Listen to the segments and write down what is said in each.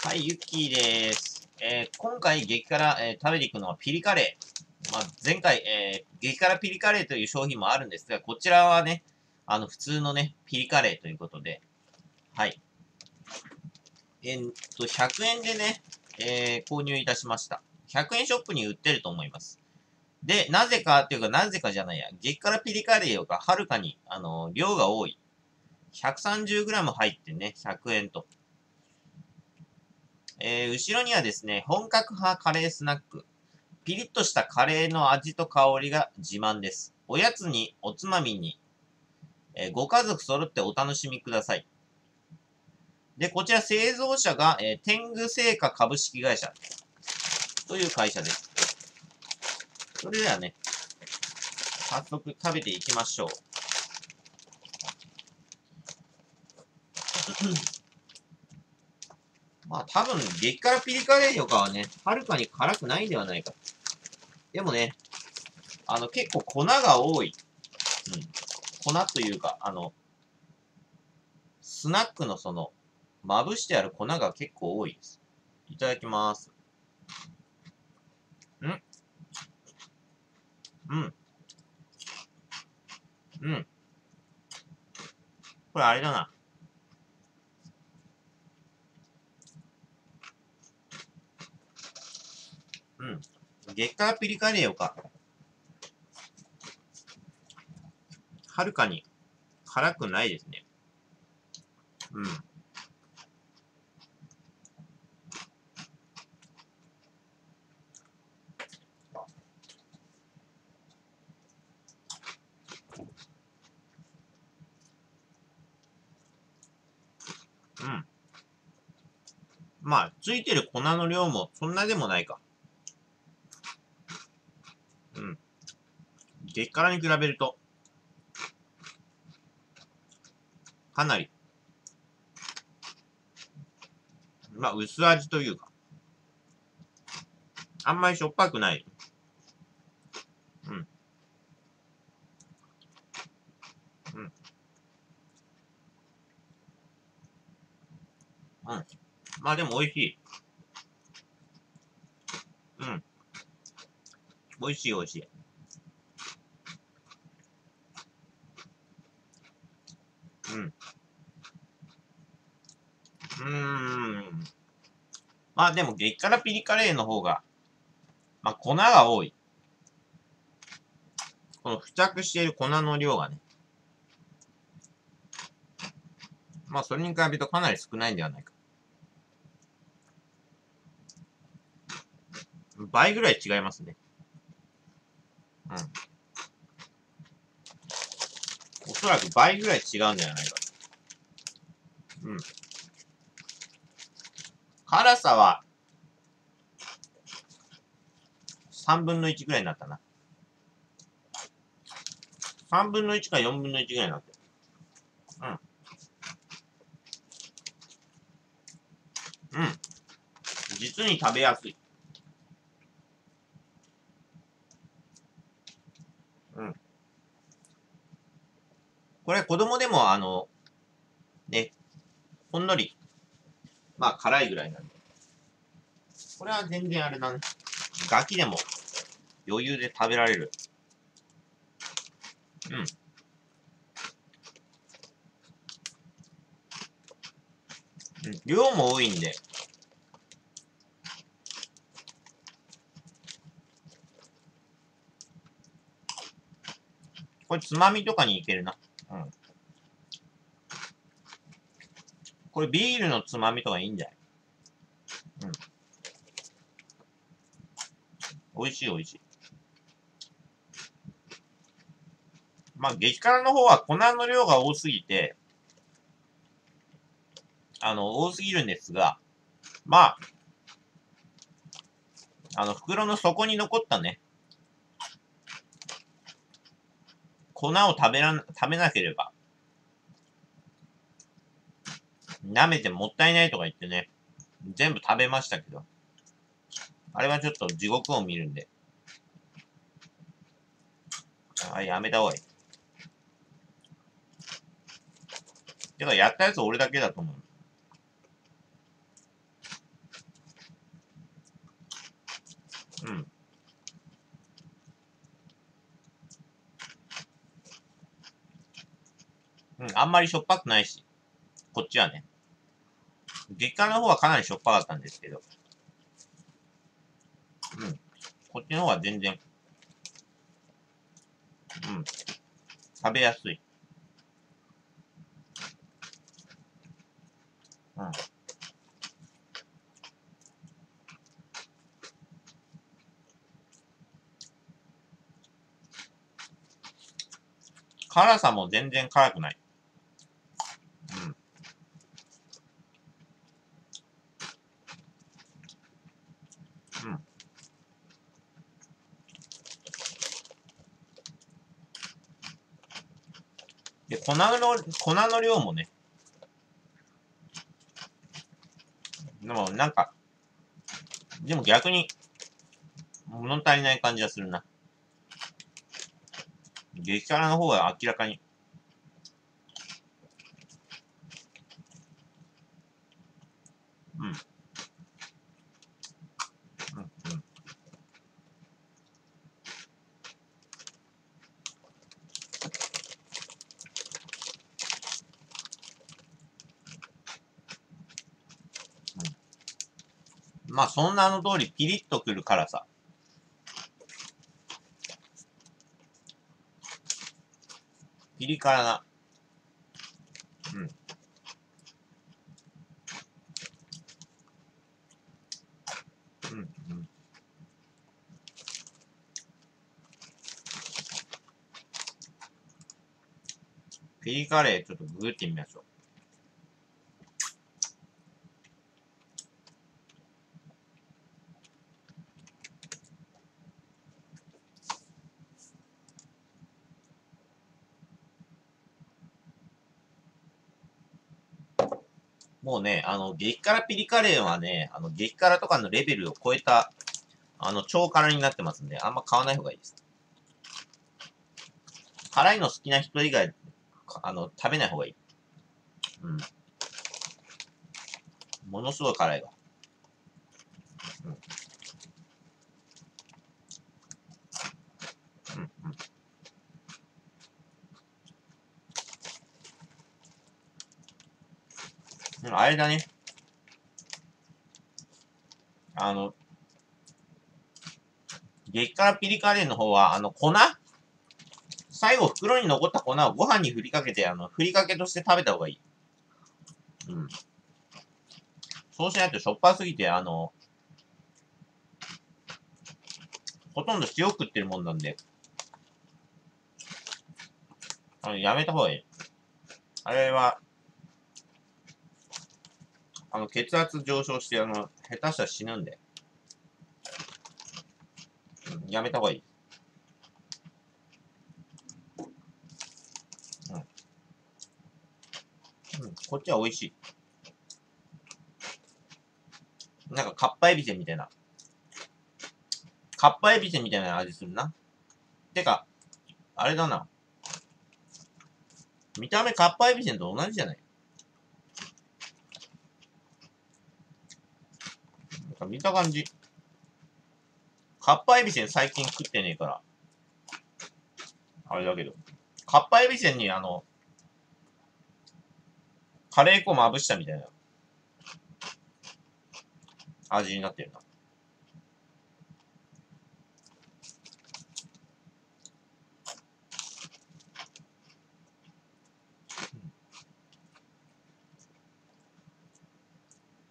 はい、ゆっきーです。えー、今回激辛、えー、食べていくのはピリカレー。まあ、前回、えー、激辛ピリカレーという商品もあるんですが、こちらはね、あの、普通のね、ピリカレーということで、はい。えー、っと、100円でね、えー、購入いたしました。100円ショップに売ってると思います。で、なぜかっていうか、なぜかじゃないや、激辛ピリカレーがはるかに、あの、量が多い。130g 入ってね、100円と。えー、後ろにはですね、本格派カレースナック。ピリッとしたカレーの味と香りが自慢です。おやつに、おつまみに、えー、ご家族揃ってお楽しみください。で、こちら製造者が、えー、天狗製菓株式会社という会社です。それではね、早速食べていきましょう。まあ多分、激辛ピリ辛よかはね、はるかに辛くないんではないか。でもね、あの、結構粉が多い。うん。粉というか、あの、スナックのその、まぶしてある粉が結構多いです。いただきます。んうん。うん。これあれだな。うん。月下ピリカレーよか。はるかに辛くないですね。うん。うん。まあ、ついてる粉の量もそんなでもないか。激辛に比べると、かなり、まあ、薄味というか、あんまりしょっぱくない。うん。うん。うん。まあでも美味しい。うん。美味しい美味しい。うん。うーん。まあでも、激辛ピリカレーの方が、まあ粉が多い。この付着している粉の量がね。まあそれに比べるとかなり少ないんではないか。倍ぐらい違いますね。うん。おそらく倍ぐらい違うんじゃないか。うん。辛さは、3分の1ぐらいになったな。3分の1か4分の1ぐらいになって。うん。うん。実に食べやすい。うんこれ子供でもあの、ね、ほんのり、まあ辛いぐらいなんで。これは全然あれだね。ガキでも余裕で食べられる。うん。量も多いんで。これつまみとかにいけるな。うん。これビールのつまみとかいいんじゃない？うん。美味しい美味しい。まあ、激辛の方は粉の量が多すぎて、あの、多すぎるんですが、まあ、あの、袋の底に残ったね、粉を食べら、食べなければ、舐めてもったいないとか言ってね、全部食べましたけど、あれはちょっと地獄を見るんで、あ、やめた方がいい。てか、やったやつ俺だけだと思う。うん。うん、あんまりしょっぱくないし、こっちはね。激辛の方はかなりしょっぱかったんですけど。うん。こっちの方は全然、うん。食べやすい。うん。辛さも全然辛くない。うん。うん。で、粉の、粉の量もね、でもなんか、でも逆に、物足りない感じがするな。激辛の方が明らかに。うん。うん、うん。まあ、そんなの通りピリッとくる辛さ。ピリ辛な。うん。うん、うん。ピリカレーちょっとググってみましょう。もうね、あの、激辛ピリカレーはね、あの、激辛とかのレベルを超えた、あの、超辛になってますんで、あんま買わない方がいいです。辛いの好きな人以外、あの、食べない方がいい。うん。ものすごい辛いわ。うん。あれだね。あの、激辛ピリカレーの方は、あの、粉？最後袋に残った粉をご飯に振りかけて、あの、ふりかけとして食べた方がいい。うん。そうしないとしょっぱすぎて、あの、ほとんど塩食ってるもんなんで、あの、やめた方がいい。あれは、の、血圧上昇して、あの、下手したら死ぬんで。やめた方がいい。うん。うん、こっちは美味しい。なんか、かっぱえびせんみたいな。かっぱえびせんみたいな味するな。てか、あれだな。見た目かっぱえびせんと同じじゃない？見た感じ。かっぱえびせん最近食ってねえから。あれだけど。かっぱえびせんにあの、カレー粉まぶしたみたいな味になってるな。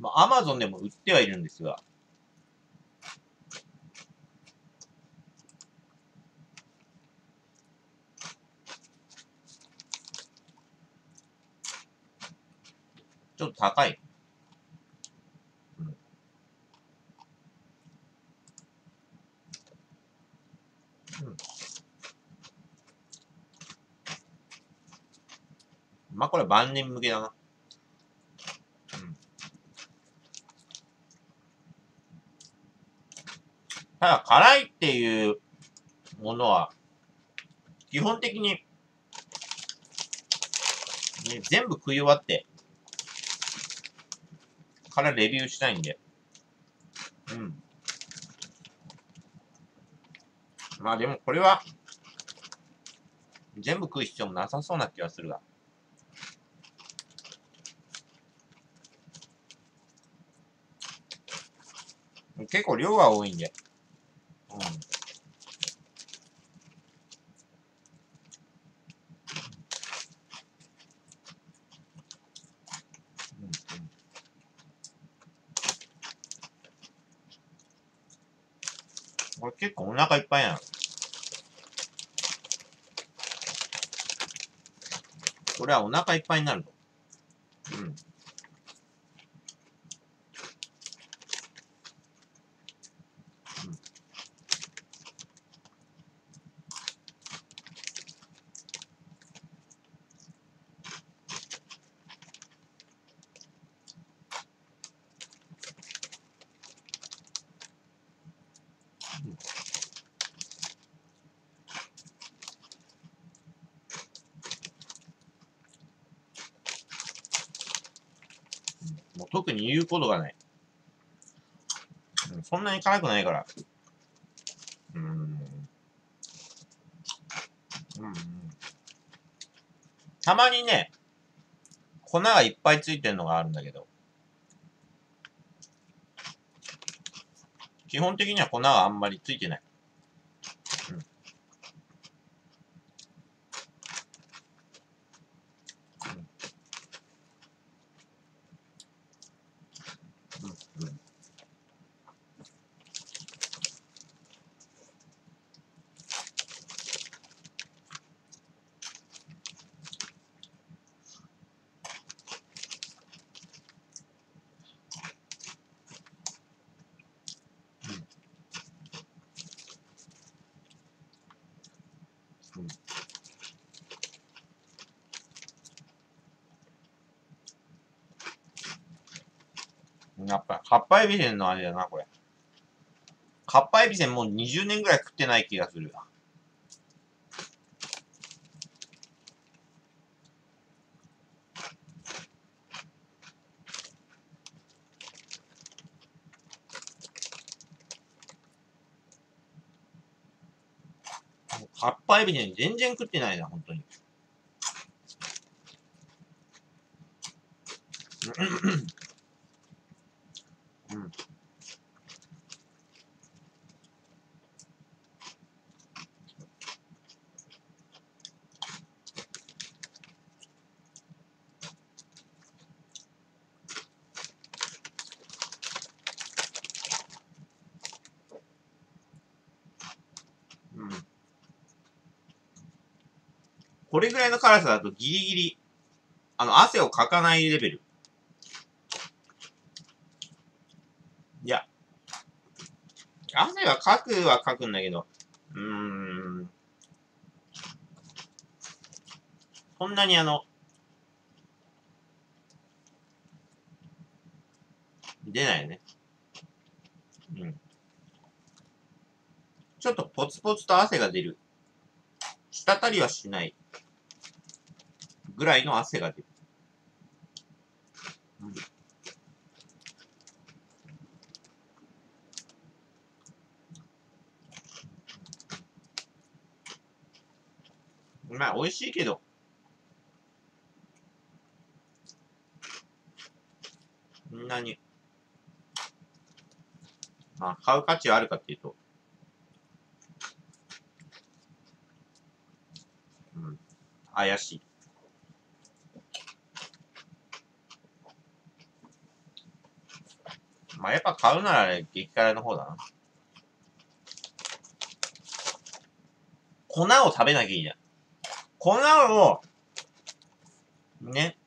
まあ、アマゾンでも売ってはいるんですが、ちょっと高い。うん。まあ、これ万人向けだな。ただ辛いっていうものは、基本的に、ね、全部食い終わって、からレビューしたいんで。うん。まあでもこれは、全部食う必要もなさそうな気はするが。結構量が多いんで。腹いっぱいになるの？特に言うことがない。そんなに辛くないから。うんうん。たまにね、粉がいっぱいついてるのがあるんだけど。基本的には粉はあんまりついてない。うん。うん。うん。かっぱえびせんの味だな、これ。かっぱえびせんもう20年ぐらい食ってない気がする。もうかっぱえびせん全然食ってないな、本当に。うん。これぐらいの辛さだとギリギリ、あの、汗をかかないレベル。いや、汗はかくはかくんだけど、うーん。そんなにあの、出ないね。うん。ちょっとポツポツと汗が出る。滴りはしない。ぐらいの汗が出る。うんまあ、美味しいけど。そんなに。まあ、買う価値はあるかっていうと。うん。怪しい。まあ、やっぱ買うならね、激辛の方だな。粉を食べなきゃいいじゃん。粉を、ね、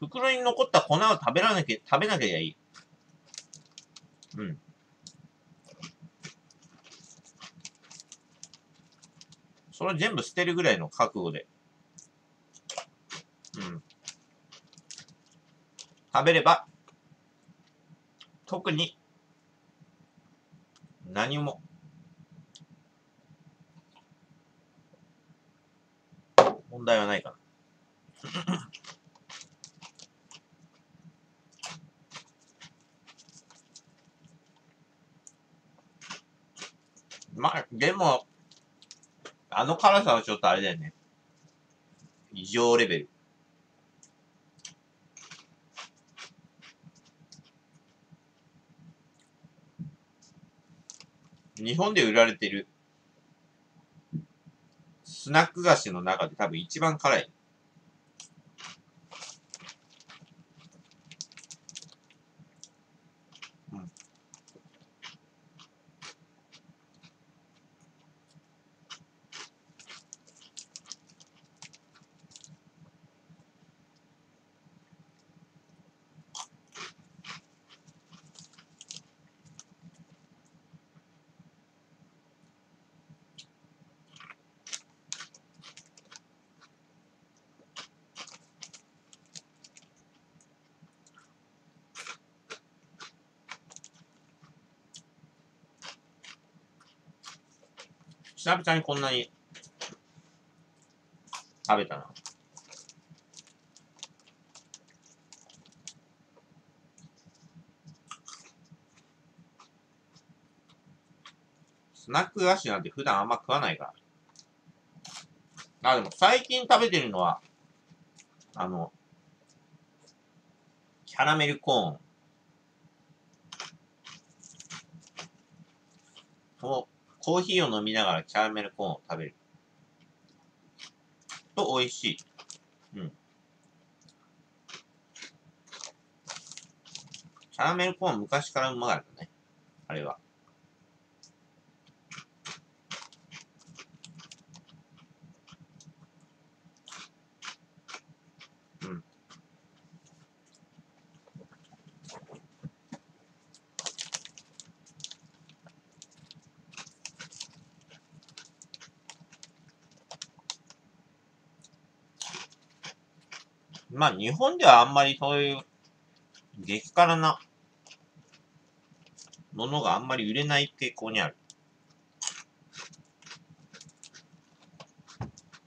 袋に残った粉を食べらなきゃ、食べなきゃいい。うん。それ全部捨てるぐらいの覚悟で。うん。食べれば、特に、何も、問題はないかな。まあ、でも、あの辛さはちょっとあれだよね。異常レベル。日本で売られてるスナック菓子の中で多分一番辛い。久々にこんなに食べたな。スナック菓子なんて普段あんま食わないから。あ、でも最近食べてるのは、あの、キャラメルコーン。をコーヒーを飲みながらキャラメルコーンを食べる。と、美味しい。うん。キャラメルコーン昔からうまかったね。あれは。まあ日本ではあんまりそういう激辛なものがあんまり売れない傾向にある。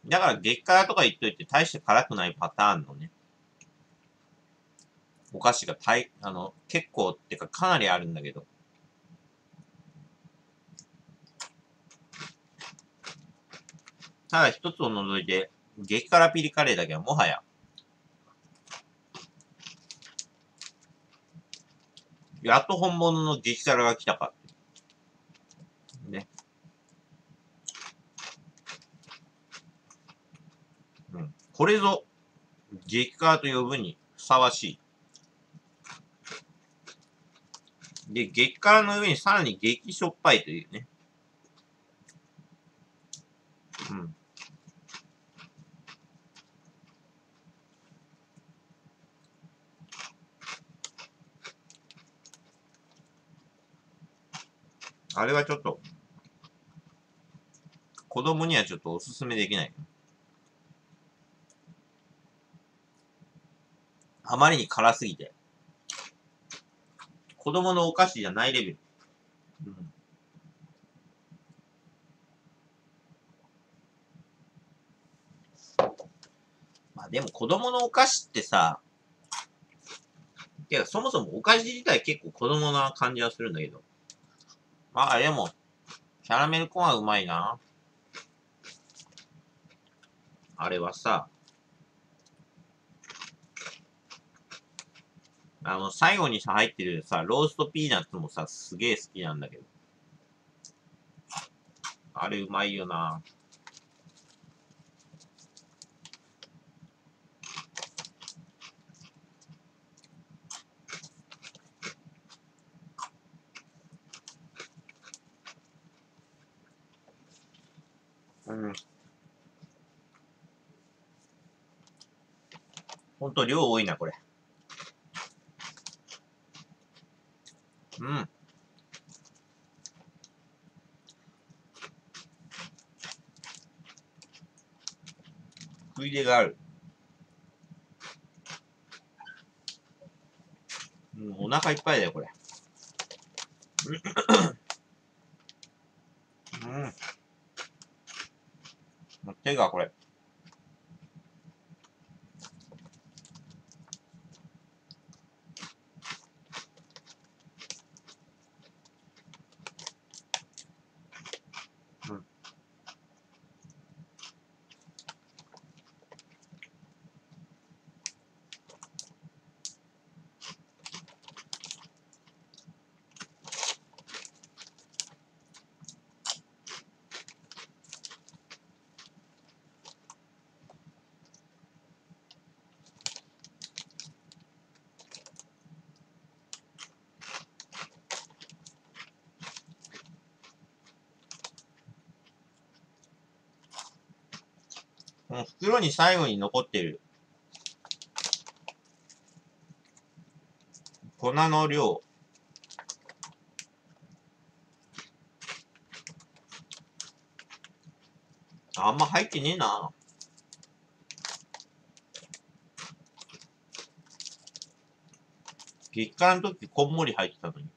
だから激辛とか言っといて大して辛くないパターンのね、お菓子が大、あの、結構ってかかなりあるんだけど。ただ一つを除いて、激辛ピリカレーだけはもはややっと本物の激辛が来たかね。うん。これぞ、激辛と呼ぶにふさわしい。で、激辛の上にさらに激しょっぱいというね。うん。あれはちょっと、子供にはちょっとおすすめできない。あまりに辛すぎて。子供のお菓子じゃないレベル。うん。まあでも子供のお菓子ってさ、てかそもそもお菓子自体結構子供な感じはするんだけど。まあでも、キャラメルコーンはうまいな。あれはさ、あの、最後にさ、入ってるさ、ローストピーナッツもさ、すげえ好きなんだけど。あれうまいよな。うん。ほんと量多いな、これ。うん。食い入れがある。うん、お腹いっぱいだよ、これ。うん。手がこれ。この袋に最後に残ってる粉の量。あんま入ってねえな。激辛の時こんもり入ってたのに。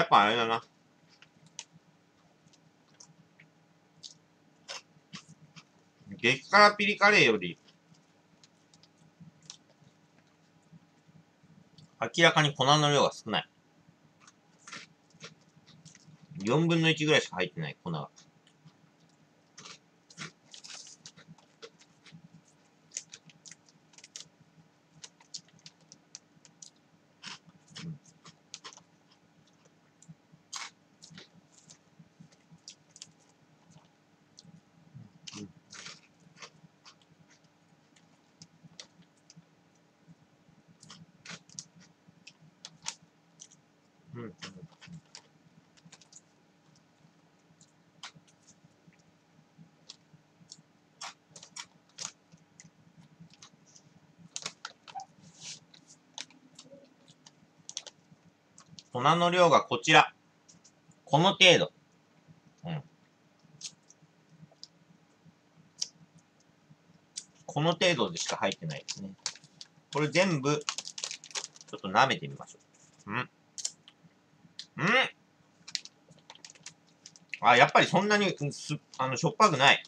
やっぱあれだな。激辛ピリカレーより、明らかに粉の量が少ない。4分の1ぐらいしか入ってない粉が。粉の量がこちら。この程度。うん。この程度でしか入ってないですね。これ全部、ちょっと舐めてみましょう。うん。うんあ、やっぱりそんなに、す、あの、しょっぱくない。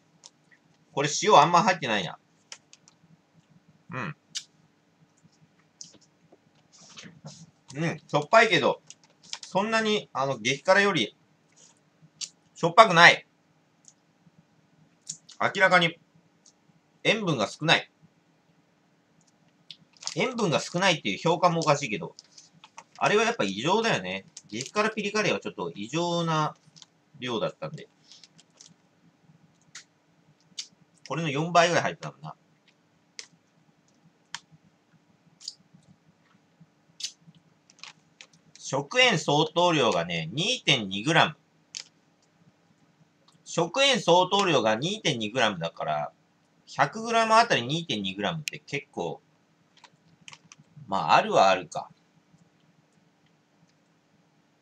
これ塩あんま入ってないな。うん。うん、しょっぱいけど、そんなに、あの、激辛より、しょっぱくない。明らかに、塩分が少ない。塩分が少ないっていう評価もおかしいけど、あれはやっぱ異常だよね。激辛ピリカレーはちょっと異常な量だったんで。これの4倍ぐらい入ってたもんな。食塩相当量がね、2.2g。食塩相当量が 2.2g だから、100g あたり 2.2g って結構、まあ、あるはあるか。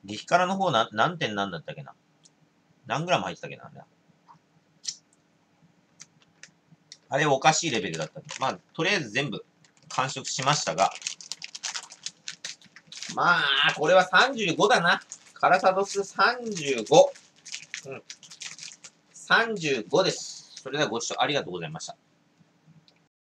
激辛の方な、何点なんだったっけな？何グラム入ってたっけな。あれあれおかしいレベルだったんで。まあ、とりあえず全部完食しましたが、まあ、これは35だな。辛さ度数35。うん。35です。それではご視聴ありがとうございました。